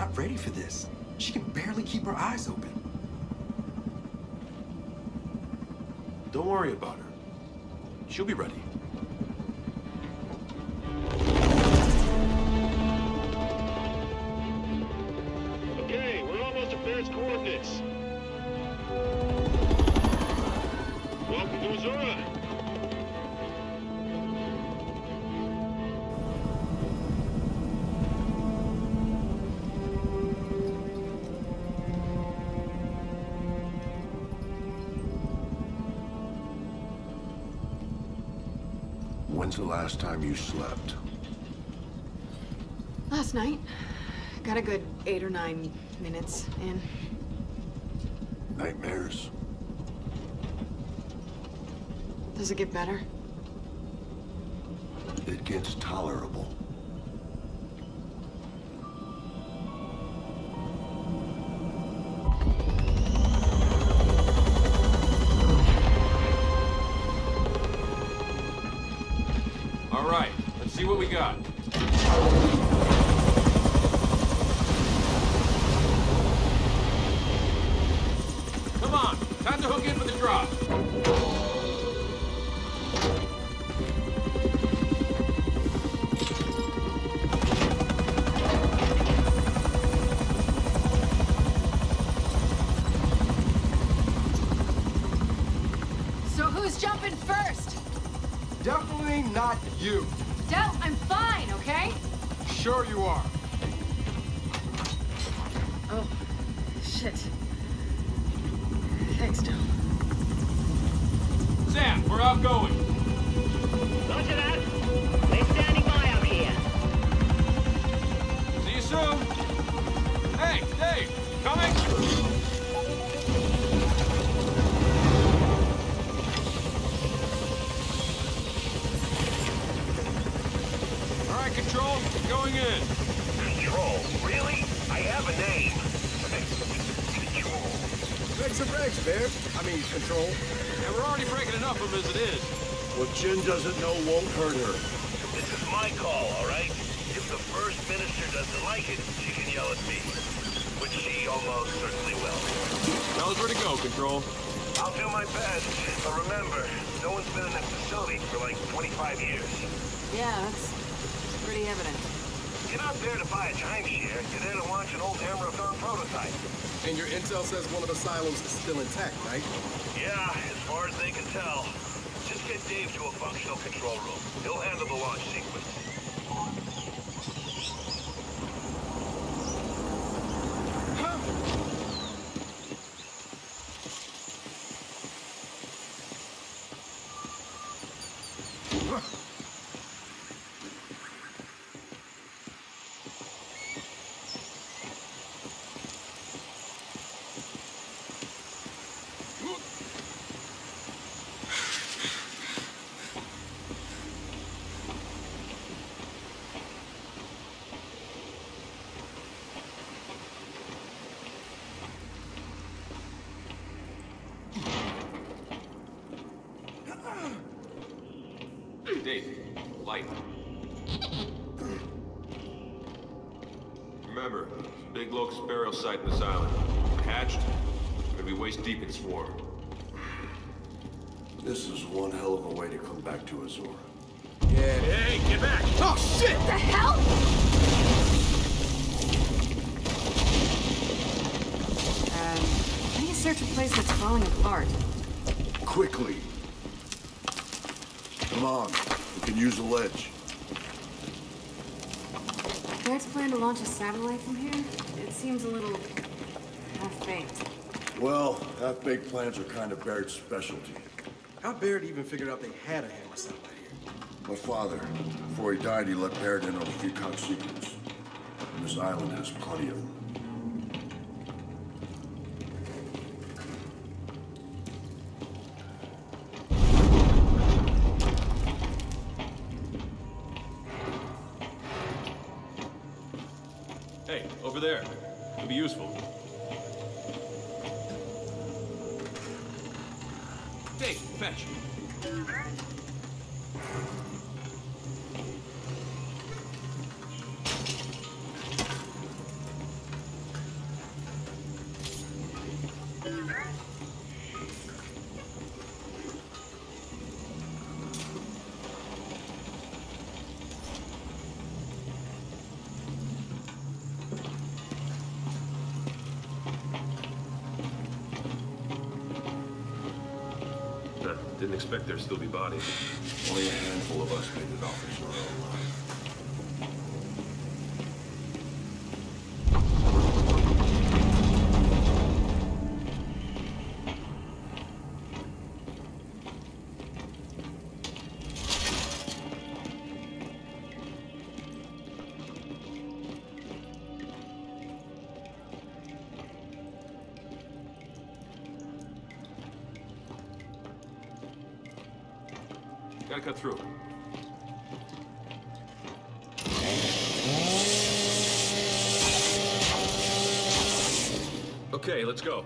Not ready for this. She can barely keep her eyes open. Don't worry about her. She'll be ready. Last time you slept? Last night, got a good eight or nine minutes in. Nightmares? Does it get better? All right, let's see what we got. What Jinn doesn't know won't hurt her. This is my call, all right? If the First Minister doesn't like it, she can yell at me. Which she almost certainly will. Tell us where to go, Control. I'll do my best, but remember, no one's been in that facility for like 25 years. Yeah, that's pretty evident. You're not there to buy a timeshare. You're there to launch an old Hammer of Dawn prototype. And your intel says one of the silos is still intact, right? Yeah, as far as they can tell. Get Dave to a functional control room. He'll handle the launch sequence. Dave, light. Remember, big locust burial site in this island. Hatched, could be waist deep in swarm. This is one hell of a way to come back to Azura. Yeah. Hey, get back! Oh, shit! What the hell? Um, I need to search a place that's falling apart. Quickly! Come on, we can use a ledge. Baird's plan to launch a satellite from here? It seems a little half-baked. Well, half-baked plans are kind of Baird's specialty. How Baird even figured out they had a hammer satellite here? My father, before he died, he let Baird in on a few top secrets. And this island has plenty of them. Gotta cut through. Okay, let's go.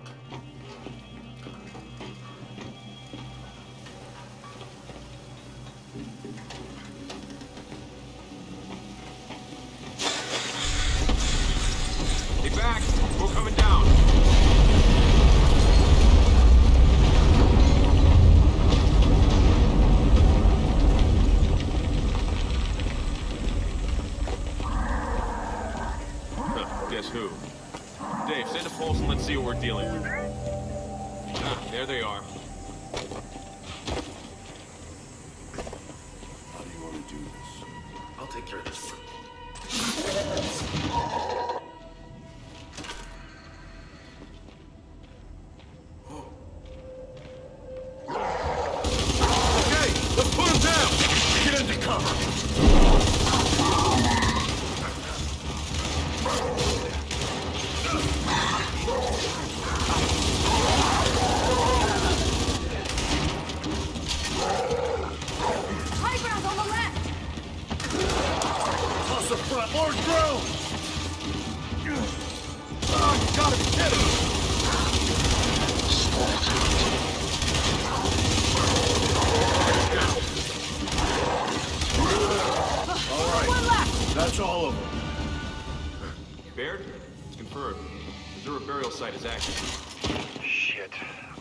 Site is active. Shit.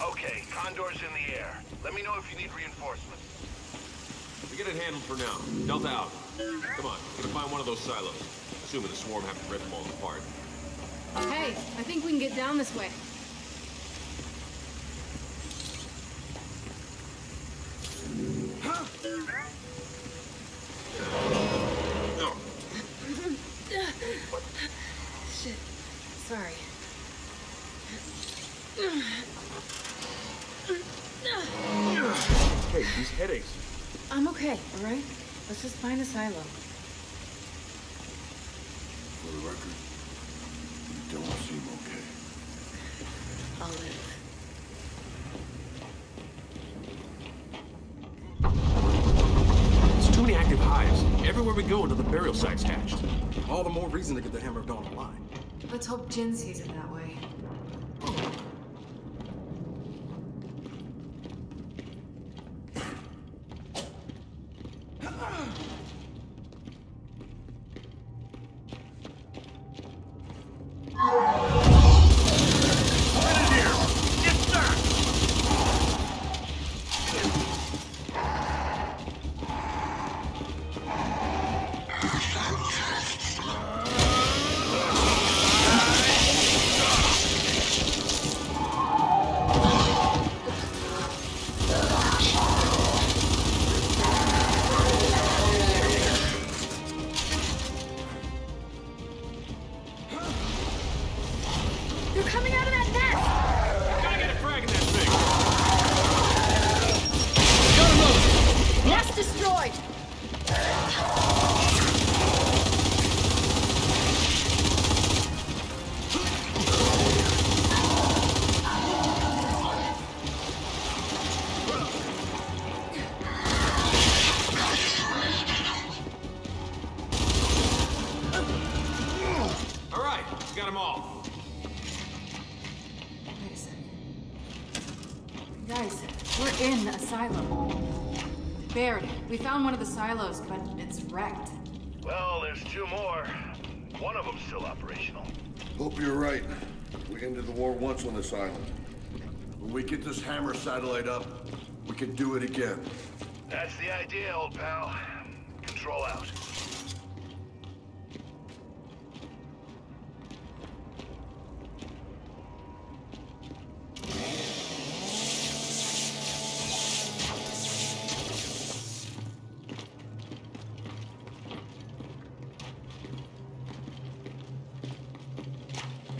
Okay, Condor's in the air. Let me know if you need reinforcements. We get it handled for now. Delta out. Come on, we gonna find one of those silos. Assuming the swarm haven't ripped them all apart. Hey, I think we can get down this way. No. Shit. Sorry. Hey, these headaches. I'm okay, alright? Let's just find a silo. For the record, you don't seem okay. I'll live. There's too many active hives. Everywhere we go until the burial site's hatched. All the more reason to get the Hammer of Dawn alive. Let's hope Jinn sees it that way. on this island. When we get this hammer satellite up, we can do it again. That's the idea, old pal. Control out.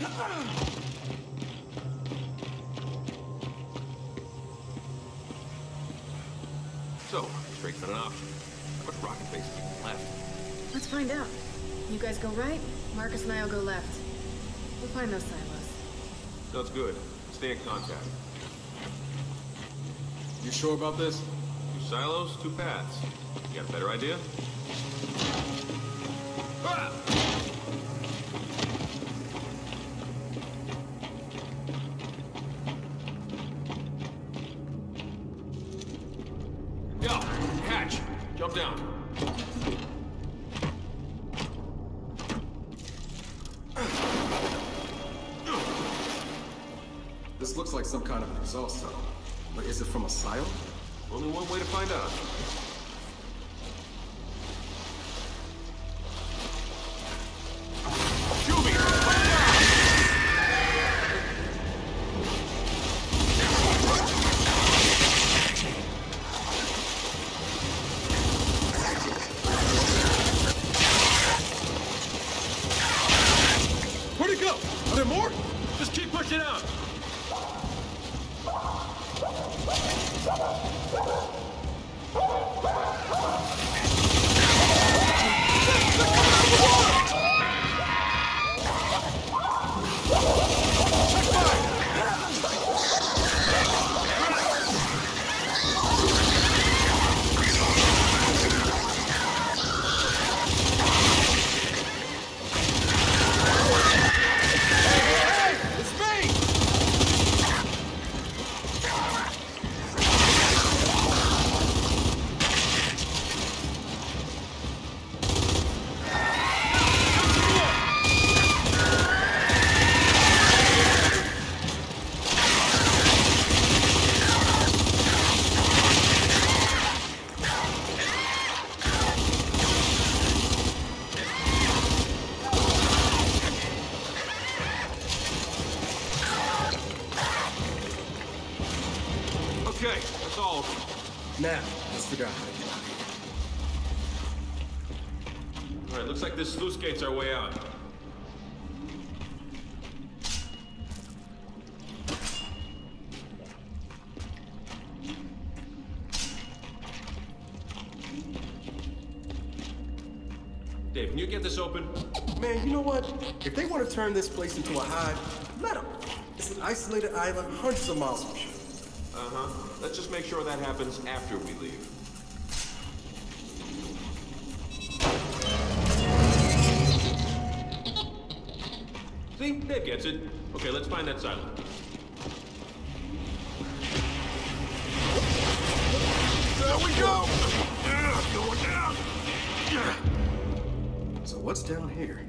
Ah! straight's not an option. How much rocket base is even left? Let's find out. You guys go right, Marcus and I'll go left. We'll find those silos. Sounds good. Stay in contact. You sure about this? Two silos, two paths. You got a better idea? This place into a hive, let them. It's an isolated island hundreds of miles from shore. Uh-huh. Let's just make sure that happens after we leave. See? Dave gets it. Okay, let's find that silo. There we go! Going down! So what's down here?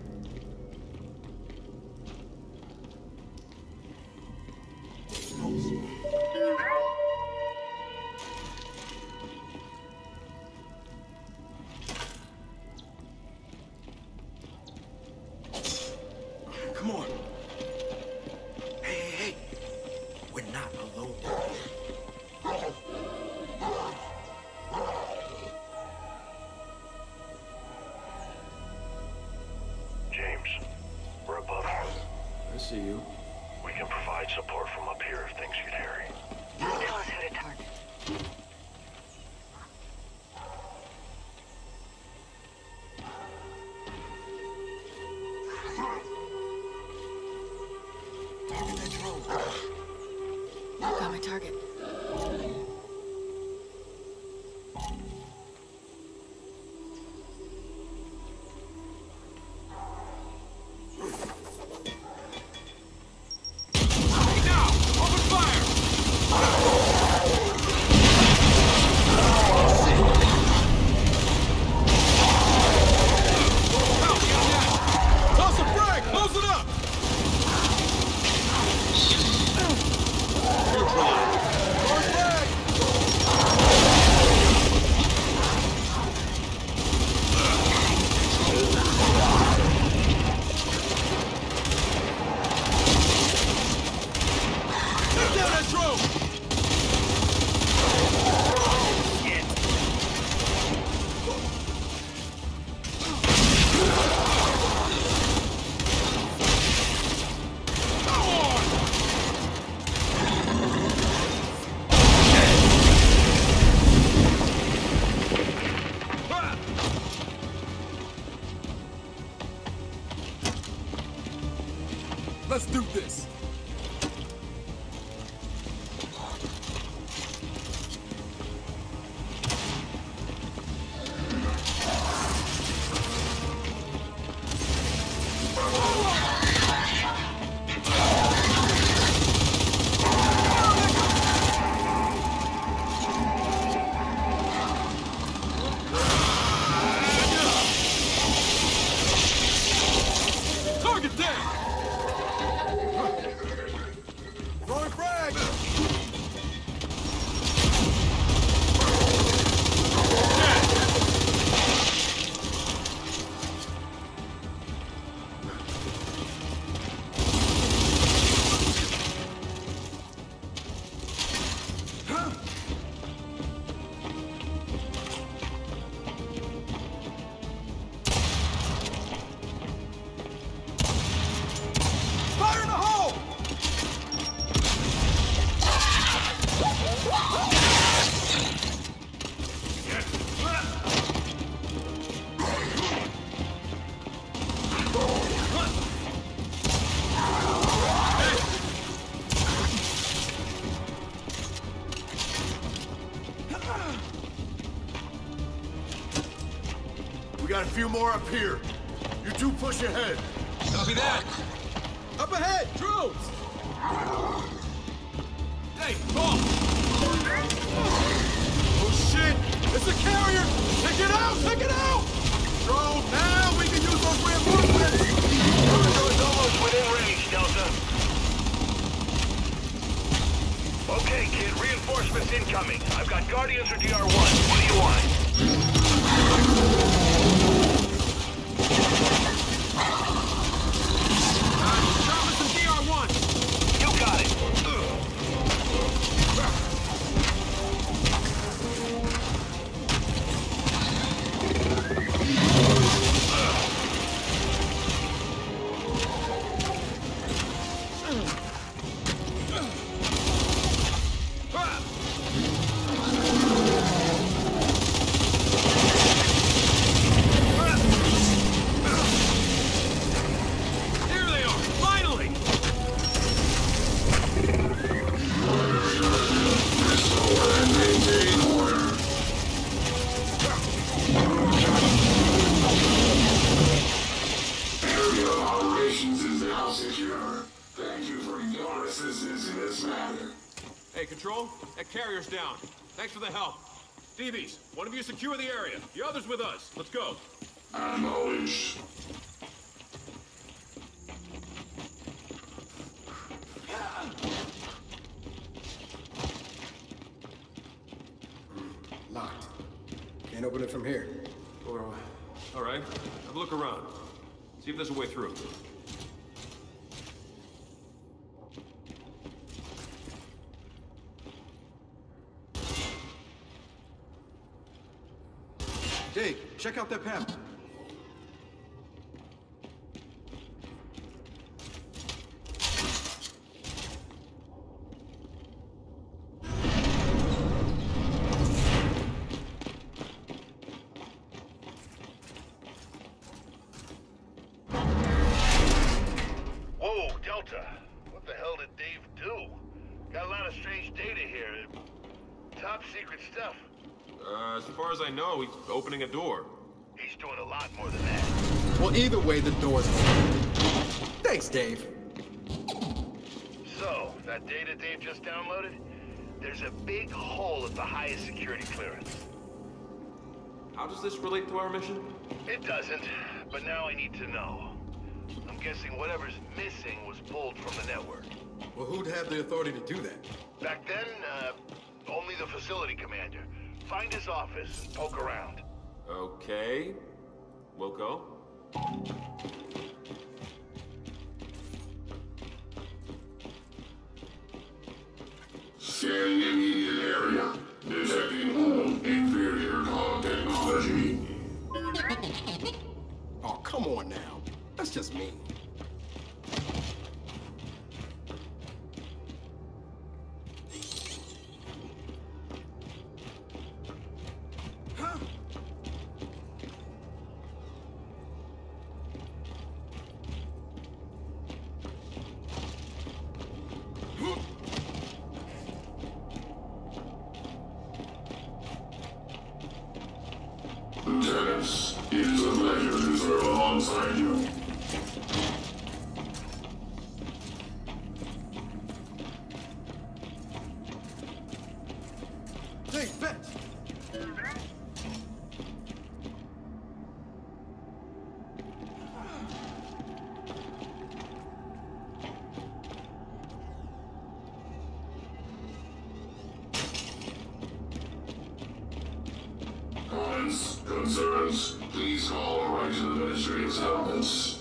Here. You two push ahead. Copy that. Thanks for the help. DeeBees, one of you secure the area. The others with us. Let's go. Acknowledged. Locked. Can't open it from here. Or, all right, have a look around. See if there's a way through. Jack, check out that path. Know, he's opening a door. He's doing a lot more than that. Well, either way, the door's open. Thanks, Dave. So, that data Dave just downloaded? There's a big hole at the highest security clearance. How does this relate to our mission? It doesn't, but now I need to know. I'm guessing whatever's missing was pulled from the network. Well, who'd have the authority to do that? Back then, uh, only the facility commander. Find his office and poke around. Okay. We'll go. Scanning immediate area. Detecting all inferior call technology. Oh, come on now. That's just me. Comments, concerns, please call or to the Ministry of Settlements.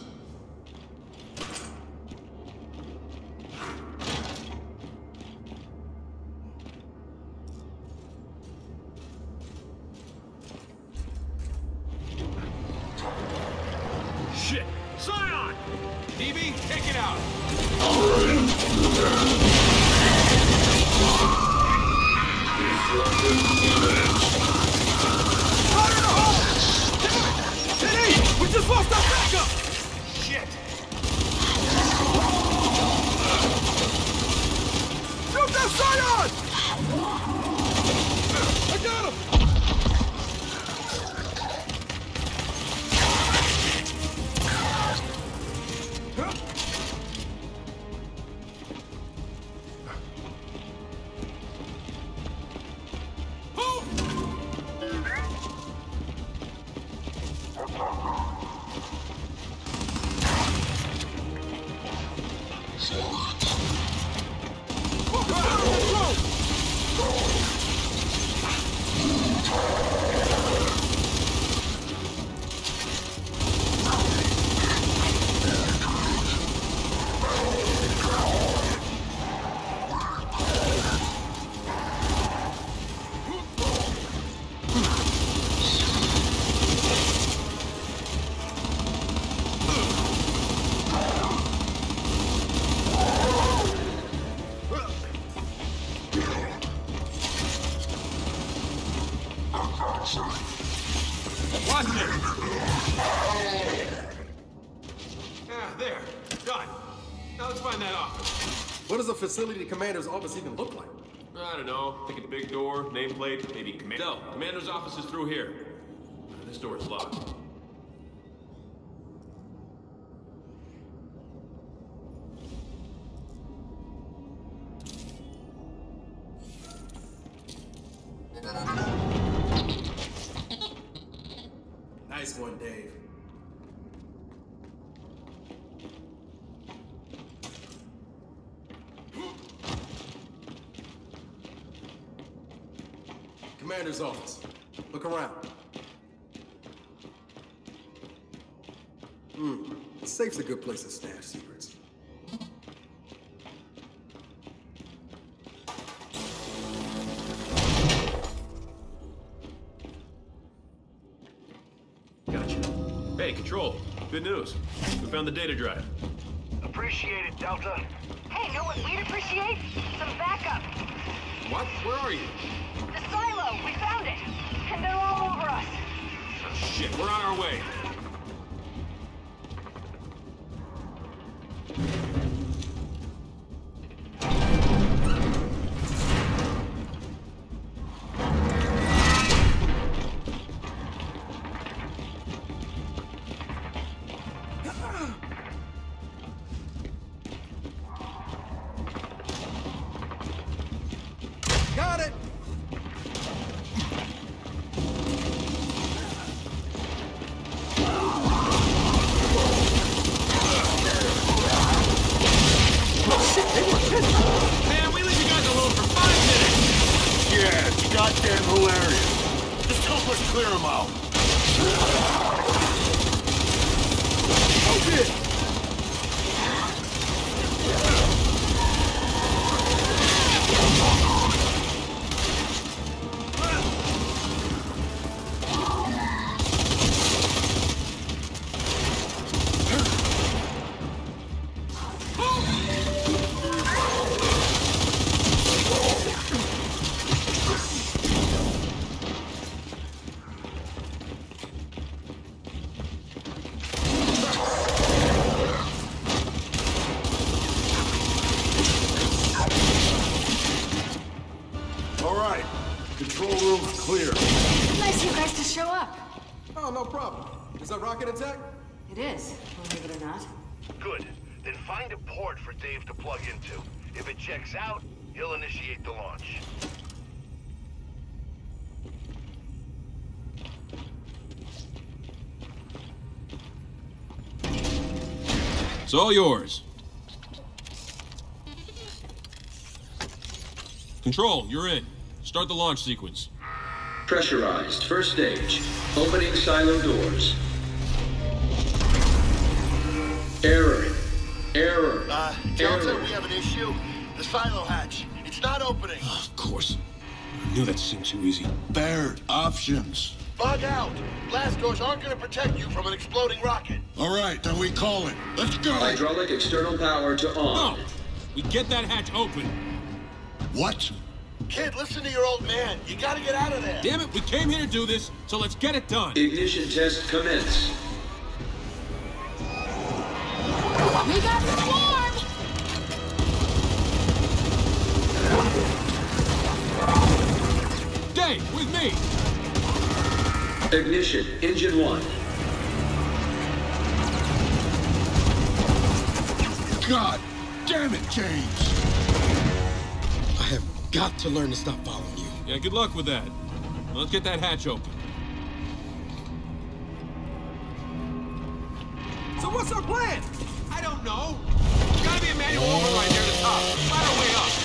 Facility commander's office even look like? I don't know. Think a big door, nameplate, maybe command. No, commander's office is through here. This door is locked. Commander's office. Look around. Hmm. Safe's a good place to stash secrets. Gotcha. Hey, Control. Good news. We found the data drive. Appreciate it, Delta. Hey, know what we'd appreciate? Some backup. What? Where are you? We found it. And they're all over us. Oh, shit, we're on our way. Out, he'll initiate the launch. It's all yours. Control, you're in. Start the launch sequence. Pressurized. First stage. Opening silo doors. Error. Error. Uh, Delta, Error. we have an issue. The silo hatch. It's not opening. Oh, of course. I knew that seemed too easy. Baird, options. Bug out. Blast doors aren't going to protect you from an exploding rocket. All right, then we call it. Let's go. Hydraulic external power to on. No! We get that hatch open. What? Kid, listen to your old man. You got to get out of there. Damn it, we came here to do this, so let's get it done. Ignition test commence. We got the swarm! Dave, with me! Ignition. Engine one. God damn it, James. I have got to learn to stop following you. Yeah, good luck with that. Let's get that hatch open. So what's our plan? I don't know. There's gotta be a manual override near the top. Find our way up.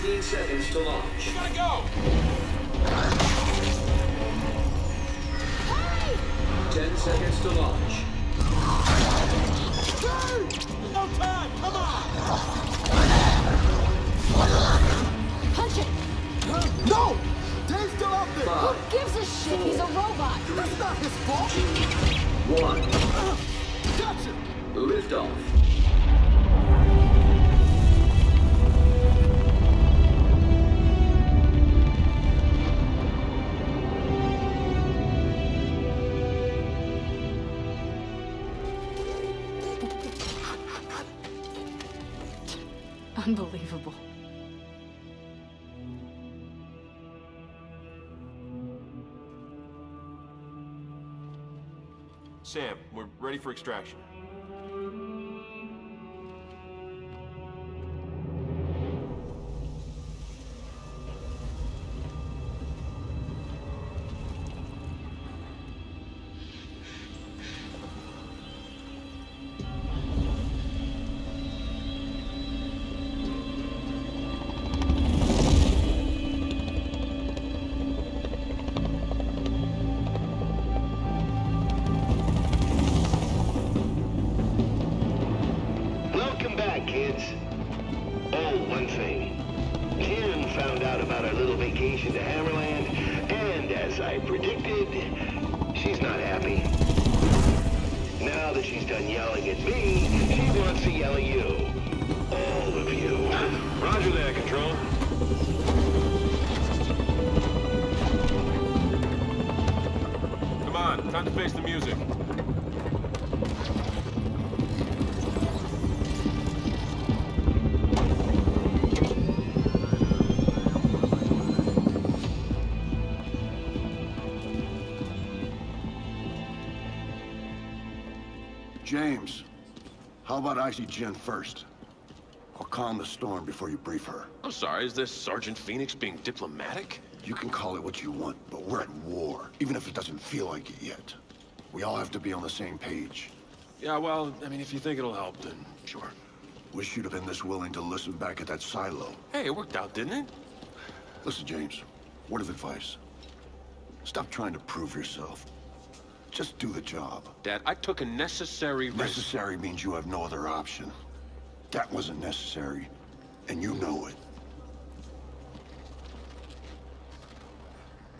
15 seconds to launch. You gotta go! Hey! 10 seconds to launch. Hey! No time! Come on! Punch it! No! Dave's still out there! Five, Who gives a shit? Four, He's a robot! Three, That's not his fault! One. Uh, gotcha! Lift off. Ready for extraction. Predicted, she's not happy. Now that she's done yelling at me, she wants to yell at you. All of you. Roger that, Control. Come on, time to face the music. How about I see Jinn first? I'll calm the storm before you brief her. I'm sorry, is this Sergeant Fenix being diplomatic? You can call it what you want, but we're at war, even if it doesn't feel like it yet. We all have to be on the same page. Yeah, well, I mean, if you think it'll help, then sure. Wish you'd have been this willing to listen back at that silo. Hey, it worked out, didn't it? Listen, James, word of advice. Stop trying to prove yourself. Just do the job. Dad, I took a necessary risk. Necessary means you have no other option. That wasn't necessary, and you know it.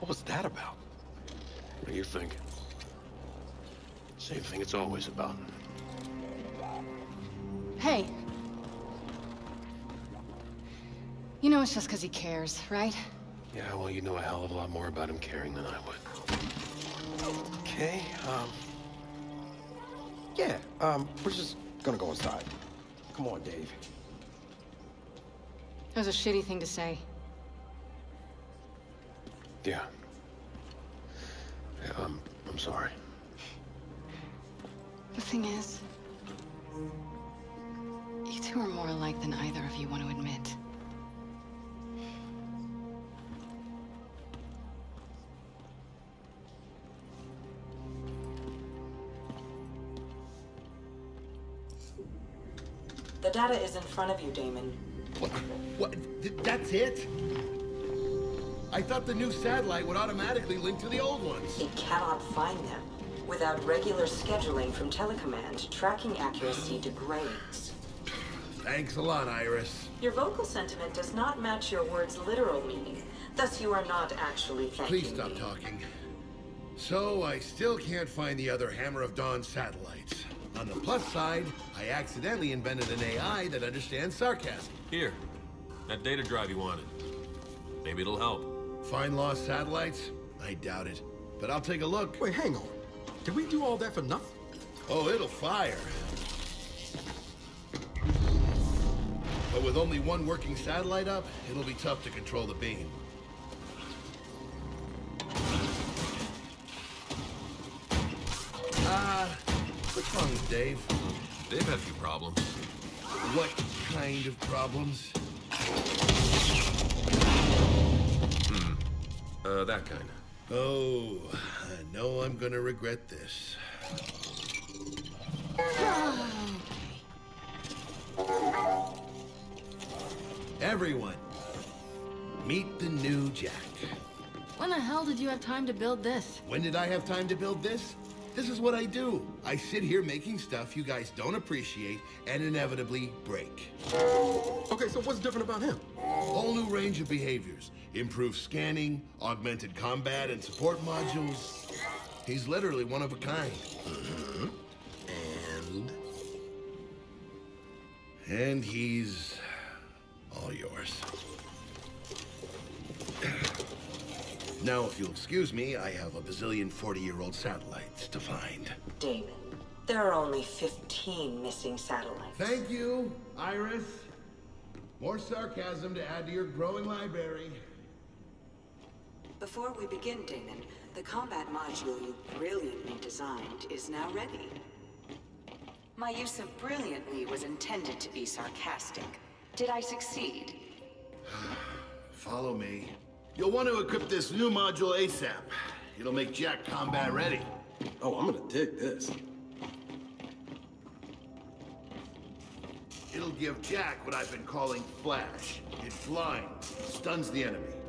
What was that about? What do you think? Same thing it's always about. Hey. You know it's just because he cares, right? Yeah, well, you know a hell of a lot more about him caring than I would. Okay, um... Yeah, um, we're just gonna go inside. Come on, Dave. That was a shitty thing to say. Yeah. Yeah, I'm, I'm sorry. The thing is, you two are more alike than either of you want to admit. The data is in front of you, Damon. What? What? Th- That's it? I thought the new satellite would automatically link to the old ones. It cannot find them. Without regular scheduling from Telecommand, tracking accuracy degrades. Thanks a lot, Iris. Your vocal sentiment does not match your word's literal meaning. Thus, you are not actually thanking Please stop me. talking. So, I still can't find the other Hammer of Dawn satellites. On the plus side, I accidentally invented an AI that understands sarcasm. Here, that data drive you wanted. Maybe it'll help. Find lost satellites? I doubt it. But I'll take a look. Wait, hang on. Did we do all that for nothing? Oh, it'll fire. But with only one working satellite up, it'll be tough to control the beam. Uh, what's wrong with Dave? They've had a few problems. What kind of problems? Hmm. Uh, that kind. Oh, I know I'm gonna regret this. Everyone, meet the new Jack. When the hell did you have time to build this? When did I have time to build this? This is what I do. I sit here making stuff you guys don't appreciate and inevitably break. Okay, so what's different about him? Whole new range of behaviors. Improved scanning, augmented combat and support modules. He's literally one of a kind. And? And he's all yours. Now, if you'll excuse me, I have a bazillion 40-year-old satellites to find. Damon, there are only 15 missing satellites. Thank you, Iris. More sarcasm to add to your growing library. Before we begin, Damon, the combat module you brilliantly designed is now ready. My use of brilliantly was intended to be sarcastic. Did I succeed? Follow me. You'll want to equip this new module ASAP. It'll make Jack combat ready. Oh, I'm gonna dig this. It'll give Jack what I've been calling Flash. It blinds, stuns the enemy.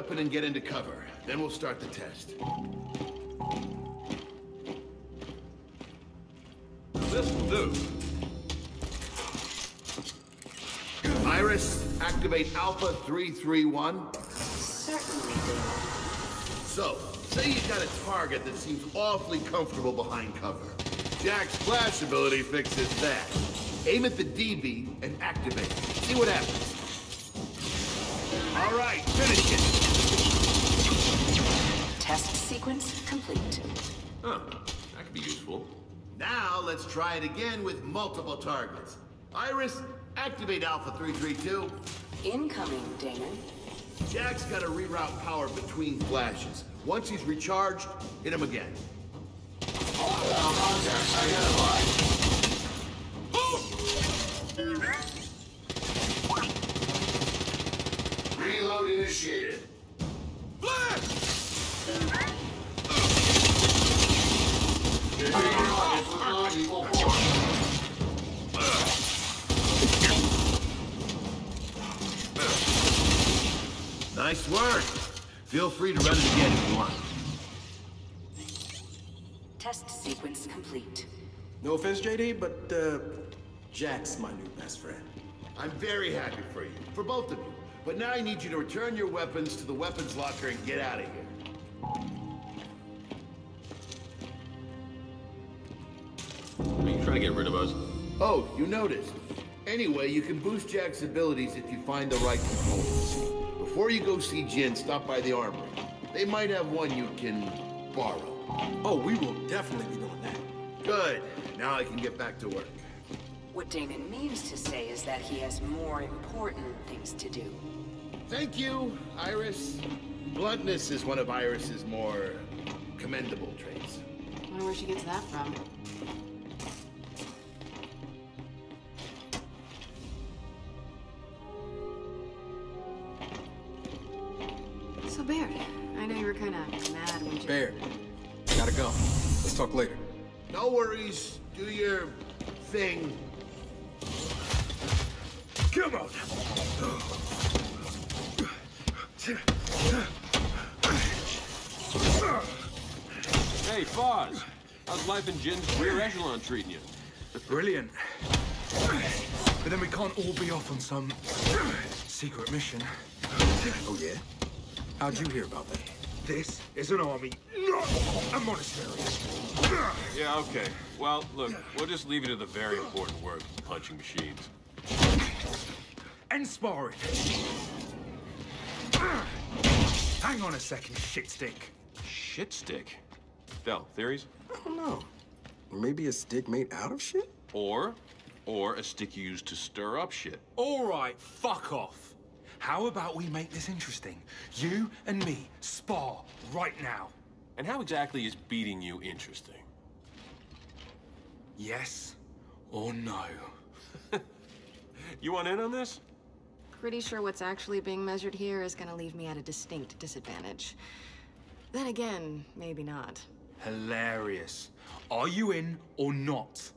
Weapon and get into cover. Then we'll start the test. This will do. Iris, activate Alpha 331. Certainly, Damon. So, say you got a target that seems awfully comfortable behind cover. Jack's flash ability fixes that. Aim at the DeeBee and activate. See what happens. All right, finish it. Test sequence complete. Huh. That could be useful. Now, let's try it again with multiple targets. Iris, activate Alpha 332. Incoming, Damon. Jack's got to reroute power between flashes. Once he's recharged, hit him again. Hostile contacts identified. Reload initiated. Nice work. Feel free to run it again if you want. Test sequence complete. No offense, JD, but uh, Jack's my new best friend. I'm very happy for you, for both of you. But now I need you to return your weapons to the weapons locker and get out of here. Are you trying to get rid of us? Oh, you noticed. Anyway, you can boost Jack's abilities if you find the right components. Before you go see Jinn, stop by the armory. They might have one you can borrow. Oh, we will definitely be doing that. Good. Now I can get back to work. What Damon means to say is that he has more important things to do. Thank you, Iris. Bluntness is one of Iris's more commendable traits. I Wonder where she gets that from. Baird, I know you were kind of mad when you. Baird, gotta go. Let's talk later. No worries. Do your thing. Come on. Hey, Fahz. How's life in Jinn's rear echelon treating you? Brilliant. But then we can't all be off on some secret mission. Oh, yeah? How'd you hear about that? This is an army, not a monastery. Yeah, okay. Well, look, we'll just leave you to the very important work of punching machines. And sparring. Hang on a second, shitstick. Shit stick. Del, theories? I don't know. Maybe a stick made out of shit? Or, or a stick you use to stir up shit. All right, fuck off. How about we make this interesting? You and me spar right now. And how exactly is beating you interesting? Yes or no? You want in on this? Pretty sure what's actually being measured here is gonna leave me at a distinct disadvantage. Then again, maybe not. Hilarious. Are you in or not?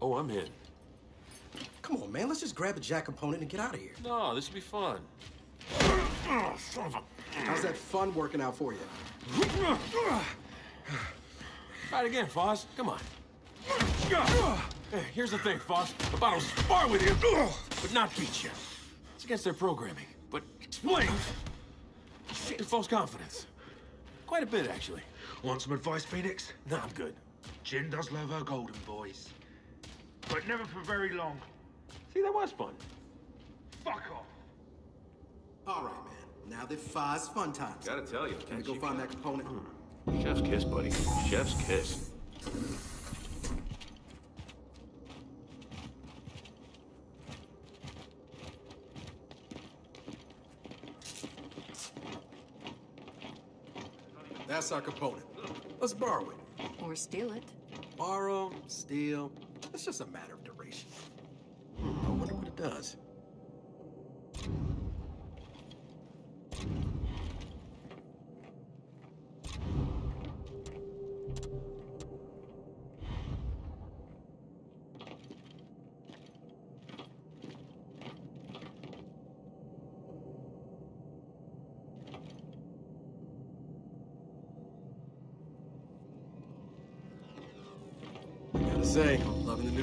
Oh, I'm in. Come on, man. Let's just grab a jack component and get out of here. No, this will be fun. How's that fun working out for you? Try it again, Fahz. Come on. Here's the thing, Fahz. About to spar with you, but not beat you. It's against their programming, but explain. your false confidence. Quite a bit, actually. Want some advice, Fenix? No, I'm good. Jinn does love her golden boys. But never for very long. See, that was fun. Fuck off. All right, man. Now that five's fun times. Gotta tell you. Can we go find that component? Hmm. Chef's kiss, buddy. Chef's kiss. That's our component. Let's borrow it. Or steal it. Borrow, steal. It's just a matter of duration. I wonder what it does.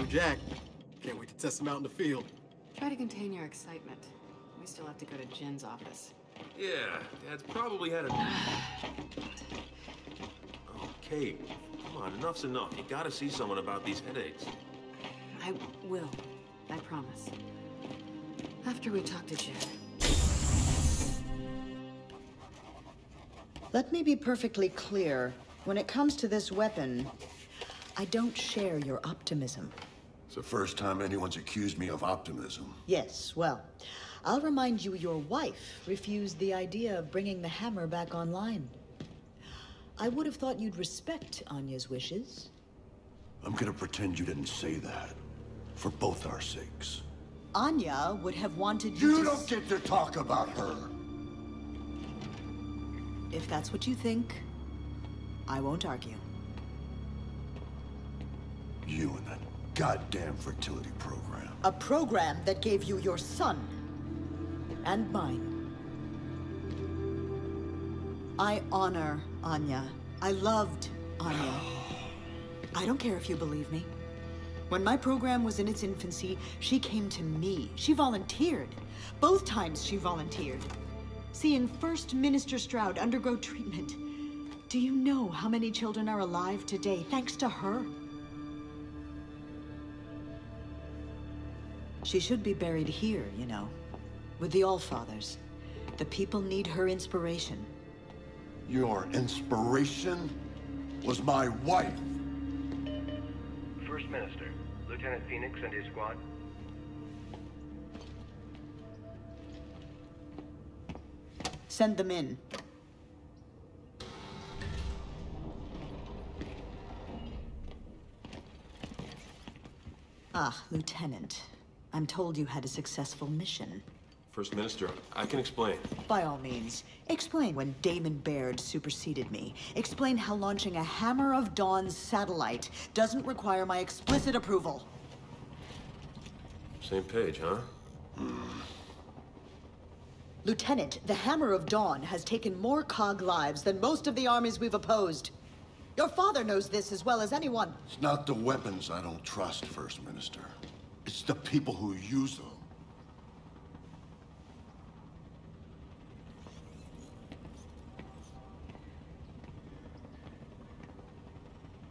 New Jack. Can't wait to test him out in the field. Try to contain your excitement. We still have to go to Jinn's office. Yeah, Dad's probably had a. Okay, come on, enough's enough. You gotta see someone about these headaches. I will. I promise. After we talk to Jen. Let me be perfectly clear. When it comes to this weapon, I don't share your optimism. It's the first time anyone's accused me of optimism. Yes, well, I'll remind you your wife refused the idea of bringing the hammer back online. I would have thought you'd respect Anya's wishes. I'm gonna pretend you didn't say that. For both our sakes. Anya would have wanted you, You don't get to talk about her! If that's what you think, I won't argue. You and that goddamn fertility program. A program that gave you your son. And mine. I honor Anya. I loved Anya. I don't care if you believe me. When my program was in its infancy, she came to me. She volunteered. Both times she volunteered. Seeing First Minister Stroud undergo treatment. Do you know how many children are alive today thanks to her? She should be buried here, you know, with the Allfathers. The people need her inspiration. Your inspiration was my wife. First Minister, Lieutenant Fenix and his squad. Send them in. Ah, Lieutenant. I'm told you had a successful mission. First Minister, I can explain. By all means, explain when Damon Baird superseded me. Explain how launching a Hammer of Dawn satellite doesn't require my explicit approval. Same page, huh? Hmm. Lieutenant, the Hammer of Dawn has taken more COG lives than most of the armies we've opposed. Your father knows this as well as anyone. It's not the weapons I don't trust, First Minister. It's the people who use them.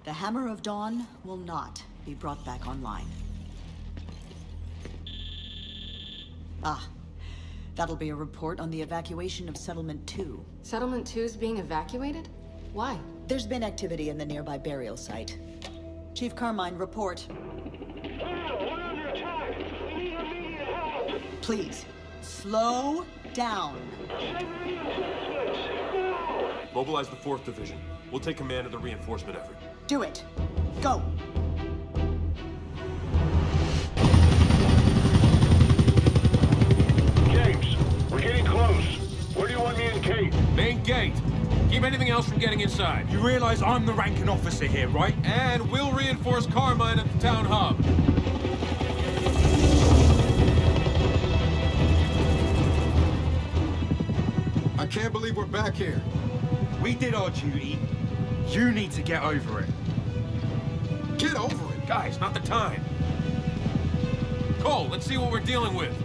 The Hammer of Dawn will not be brought back online. Ah, that'll be a report on the evacuation of Settlement 2. Settlement 2's being evacuated? Why? There's been activity in the nearby burial site. Chief Carmine, report. Please, Slow down. Mobilize the 4th Division. We'll take command of the reinforcement effort. Do it. Go. James, we're getting close. Where do you want me and Kait? Main gate. Keep anything else from getting inside. You realize I'm the ranking officer here, right? And we'll reinforce Carmine at the town hub. We're back here. We did our duty. You need to get over it. Get over it. Guys, not the time. Cole, let's see what we're dealing with.